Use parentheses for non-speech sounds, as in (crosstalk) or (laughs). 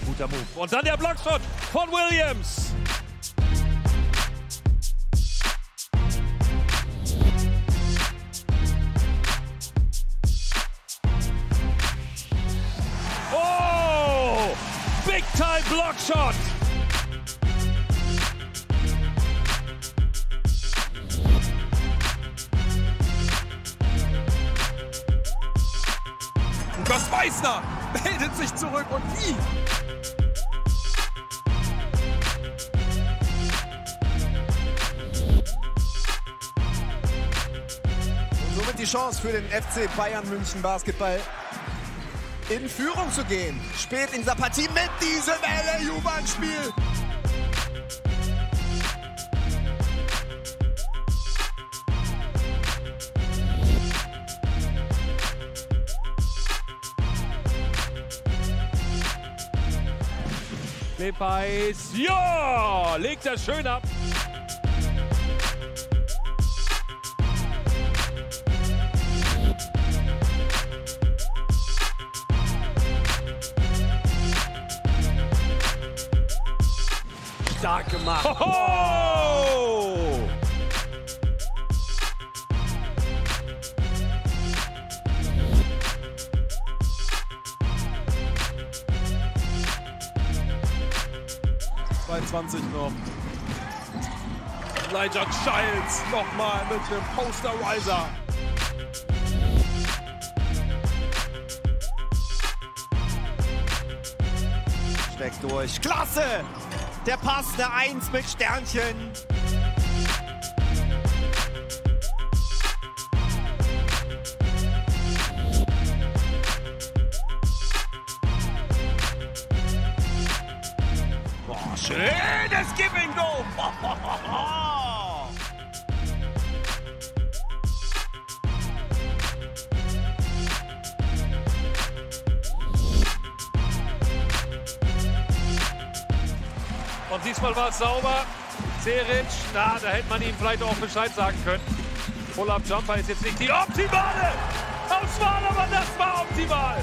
Guter Move. Und dann der Blockshot von Williams. Oh! Big time Blockshot. Lukas Meissner meldet sich zurück und wie? Die Chance für den FC Bayern München Basketball in Führung zu gehen. Spät in dieser Partie mit diesem LAU-Spiel. Klepeis, ja, legt das schön ab. Stark gemacht. Hoho! noch. Elijah Childs nochmal mit dem Posterizer. Steckt durch. Klasse! Der Pass, der Eins mit Sternchen. Boah, schönes Give Go. (laughs) Und diesmal war es sauber. Seric, na, da hätte man ihm vielleicht auch Bescheid sagen können. Pull-Up-Jumper ist jetzt nicht die optimale Auswahl, aber das war optimal.